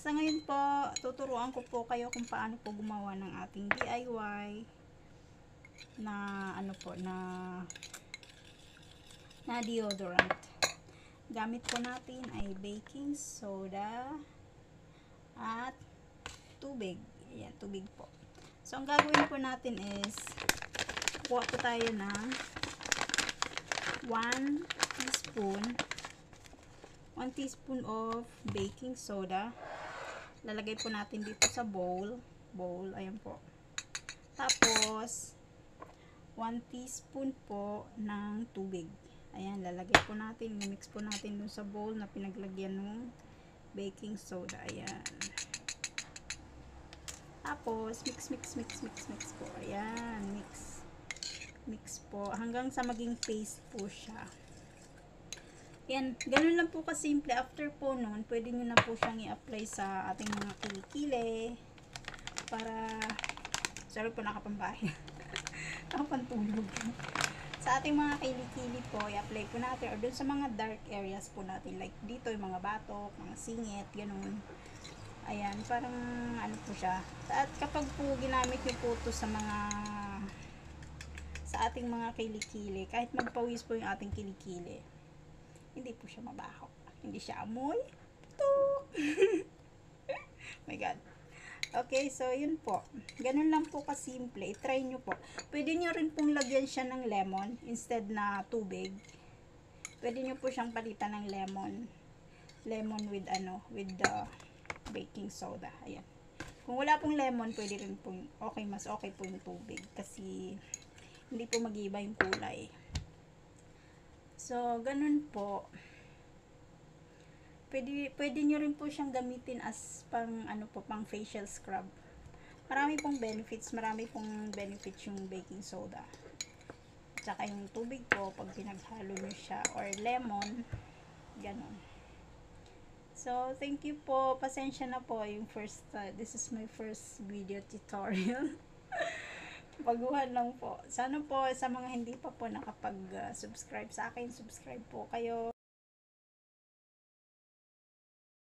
Sa ngayon po, tuturuan ko po kayo kung paano po gumawa ng ating DIY na ano po, na na deodorant. Gamit po natin ay baking soda at tubig. Ayan, tubig po. So, ang gagawin po natin is kuha po tayo ng 1 teaspoon 1 teaspoon of baking soda. Lalagay po natin dito sa bowl. Bowl, ayan po. Tapos, 1 teaspoon po ng tubig. Ayan, lalagay po natin. mix po natin dun sa bowl na pinaglagyan ng baking soda. Ayan. Tapos, mix, mix, mix, mix, mix po. Ayan, mix. Mix po. Hanggang sa maging paste po siya. Yan, ganun lang po kasimple. After po nun, pwede nyo na po siyang i-apply sa ating mga kilikili. Para, sorry po nakapambahay. nakapantulog. sa ating mga kilikili po, i-apply po natin. Or dun sa mga dark areas po natin. Like dito, yung mga batok, mga singit, ganun. Ayan, parang ano po siya. At kapag po ginamit nyo po to sa mga sa ating mga kilikili, kahit magpawis po yung ating kilikili, hindi po siya mabaho. Hindi siya amoy. Putok! my God. Okay, so yun po. Ganun lang po kasimple. I-try nyo po. Pwede nyo rin pong lagyan siya ng lemon instead na tubig. Pwede nyo po siyang palitan ng lemon. Lemon with ano, with the baking soda. Ayan. Kung wala pong lemon, pwede rin pong, okay, mas okay po yung tubig. Kasi, hindi po mag-iba yung kulay. So, ganun po. Pwede, pwede nyo rin po siyang gamitin as pang, ano po, pang facial scrub. Marami pong benefits, marami pong benefits yung baking soda. Tsaka yung tubig po, pag pinaghalo nyo siya, or lemon, ganun. So, thank you po. Pasensya na po yung first, uh, this is my first video tutorial. Baguhan lang po. Sana po sa mga hindi pa po nakapag-subscribe sa akin, subscribe po kayo.